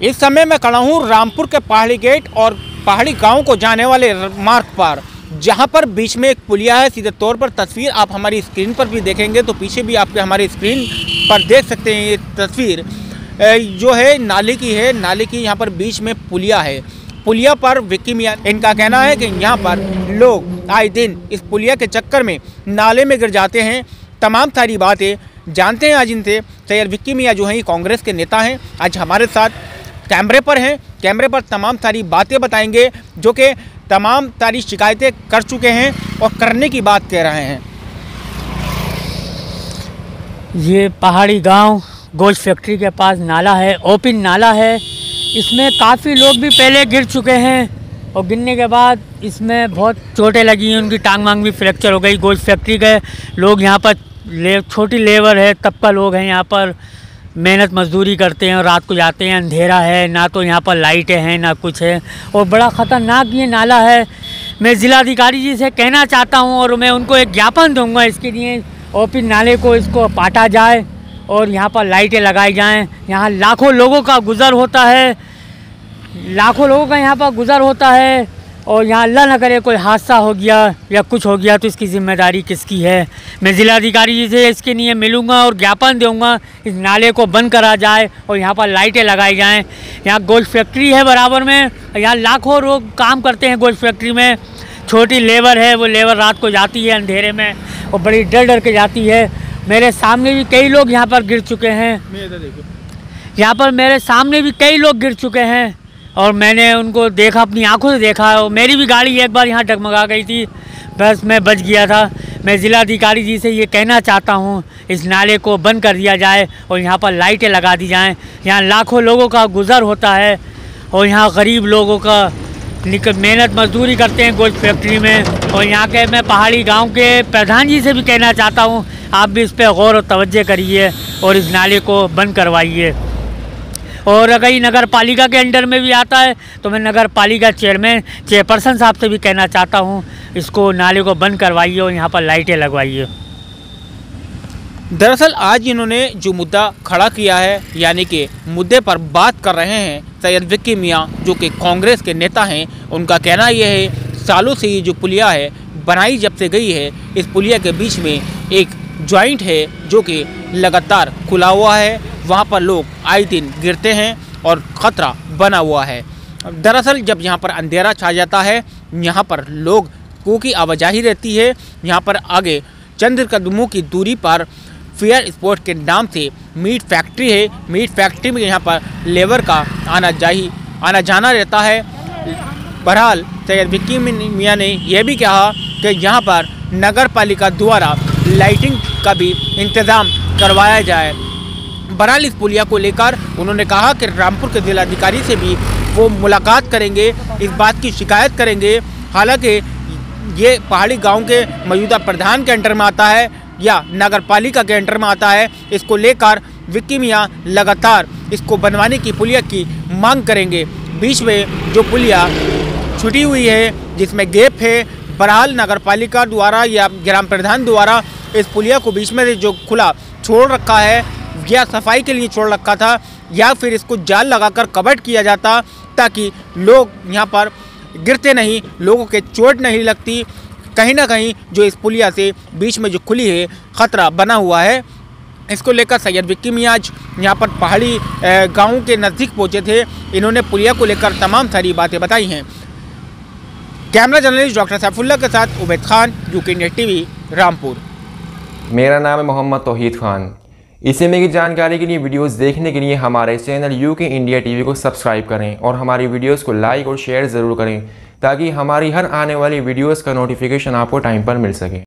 इस समय मैं खड़ा हूँ रामपुर के पहाड़ी गेट और पहाड़ी गाँव को जाने वाले मार्ग पर, जहाँ पर बीच में एक पुलिया है, सीधे तौर पर तस्वीर आप हमारी स्क्रीन पर भी देखेंगे तो पीछे भी आपके हमारी स्क्रीन पर देख सकते हैं ये तस्वीर। जो है नाले की है, नाले की यहाँ पर बीच में पुलिया है। पुलिया पर विक्की मियाँ, इनका कहना है कि यहाँ पर लोग आए दिन इस पुलिया के चक्कर में नाले में गिर जाते हैं। तमाम सारी बातें जानते हैं आज इनसे। सैयद विक्की मियाँ जो हैं कांग्रेस के नेता हैं। आज हमारे साथ कैमरे पर हैं। कैमरे पर तमाम सारी बातें बताएँगे, जो कि तमाम सारी शिकायतें कर चुके हैं और करने की बात कह रहे हैं। ये पहाड़ी गाँव गोश्त फैक्ट्री के पास नाला है, ओपन नाला है। इसमें काफ़ी लोग भी पहले गिर चुके हैं और गिरने के बाद इसमें बहुत चोटें लगी हैं, उनकी टांग मांग भी फ्रैक्चर हो गई। गोश्त फैक्ट्री के लोग यहाँ पर ले, छोटी लेबर है, तबका लोग हैं यहाँ पर। मेहनत मजदूरी करते हैं और रात को जाते हैं, अंधेरा है, ना तो यहाँ पर लाइटें हैं, ना कुछ है। और बड़ा ख़तरनाक ये नाला है। मैं ज़िलाधिकारी जी से कहना चाहता हूँ और मैं उनको एक ज्ञापन दूँगा इसके लिए ओपी नाले को इसको पाटा जाए और यहाँ पर लाइटें लगाई जाएँ। यहाँ लाखों लोगों का गुज़र होता है। लाखों लोगों का यहाँ पर गुज़र होता है। और यहाँ अल्लाह न करे कोई हादसा हो गया या कुछ हो गया तो इसकी ज़िम्मेदारी किसकी है? मैं ज़िलाधिकारी जी से इसके लिए मिलूँगा और ज्ञापन दूँगा इस नाले को बंद करा जाए और यहाँ पर लाइटें लगाई जाएँ। यहाँ गोल्ड फैक्ट्री है बराबर में यहाँ लाखों लोग काम करते हैं गोल्ड फैक्ट्री में। छोटी लेबर है वो लेबर रात को जाती है अंधेरे में और बड़ी डर डर के जाती है। मेरे सामने भी कई लोग यहाँ पर गिर चुके हैं। यहाँ पर मेरे सामने भी कई लोग गिर चुके हैं। और मैंने उनको देखा, अपनी आँखों से देखा और मेरी भी गाड़ी एक बार यहाँ डगमगा गई थी। बस मैं बच गया था। मैं ज़िलाधिकारी जी से ये कहना चाहता हूँ, इस नाले को बंद कर दिया जाए और यहाँ पर लाइटें लगा दी जाएँ। यहाँ लाखों लोगों का गुज़र होता है और यहाँ गरीब लोगों का मेहनत मजदूरी करते हैं गोश्त फैक्ट्री में। और यहाँ के मैं पहाड़ी गाँव के प्रधान जी से भी कहना चाहता हूँ, आप भी इस पर गौर और तवज्जो करिए और इस नाले को बंद करवाइए। और अगर ये नगर पालिका के अंडर में भी आता है तो मैं नगर पालिका चेयरमैन, चेयरपर्सन साहब से भी कहना चाहता हूँ, इसको नाले को बंद करवाइए और यहाँ पर लाइटें लगवाइए। दरअसल आज इन्होंने जो मुद्दा खड़ा किया है, यानी कि मुद्दे पर बात कर रहे हैं सैयद विक्की मियाँ, जो कि कांग्रेस के नेता हैं, उनका कहना यह है, सालों से ये जो पुलिया है, बनाई जब से गई है, इस पुलिया के बीच में एक जॉइंट है, जो कि लगातार खुला हुआ है। वहाँ पर लोग आए दिन गिरते हैं और ख़तरा बना हुआ है। दरअसल जब यहाँ पर अंधेरा छा जाता है, यहाँ पर लोग को की आवाजाही रहती है। यहाँ पर आगे चंद कदमों की दूरी पर फेयर स्पोर्ट के नाम से मीट फैक्ट्री है। मीट फैक्ट्री में यहाँ पर लेबर का आना जाही, आना जाना रहता है। बहरहाल, सैयद विक्की मियाँ ने यह भी कहा कि यहाँ पर नगर पालिका द्वारा लाइटिंग का भी इंतज़ाम करवाया जाए। बहरहाल इस पुलिया को लेकर उन्होंने कहा कि रामपुर के जिलाधिकारी से भी वो मुलाकात करेंगे, इस बात की शिकायत करेंगे। हालाँकि ये पहाड़ी गाँव के मौजूदा प्रधान के अंडर में आता है या नगर पालिका के अंडर में आता है, इसको लेकर विक्की मियाँ लगातार इसको बनवाने की पुलिया की मांग करेंगे। बीच में जो पुलिया छुटी हुई है, जिसमें गेप है, बहरहाल नगर पालिका द्वारा या ग्राम प्रधान द्वारा इस पुलिया को बीच में से जो खुला छोड़ रखा है, या सफ़ाई के लिए छोड़ रखा था, या फिर इसको जाल लगाकर कवर्ड किया जाता ताकि लोग यहाँ पर गिरते नहीं, लोगों के चोट नहीं लगती। कहीं ना कहीं जो इस पुलिया से बीच में जो खुली है, ख़तरा बना हुआ है। इसको लेकर सैयद विक्की मियाज यहाँ पर पहाड़ी गाँव के नज़दीक पहुँचे थे। इन्होंने पुलिया को लेकर तमाम सारी बातें बताई हैं। कैमरा जर्नलिस्ट डॉक्टर सैफुल्ला के साथ Ubaid Khan U K net T Rampur. मेरा नाम है मोहम्मद तोहीद खान। इसे में की जानकारी के लिए वीडियोस देखने के लिए हमारे channel U K India TV को सब्सक्राइब करें और हमारी वीडियोस को लाइक और शेयर ज़रूर करें ताकि हमारी हर आने वाली वीडियोस का नोटिफिकेशन आपको टाइम पर मिल सके।